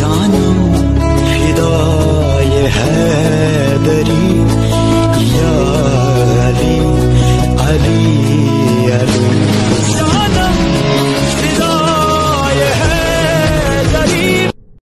canım fidayı hederi Ya Ali, Ali